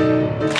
Thank you.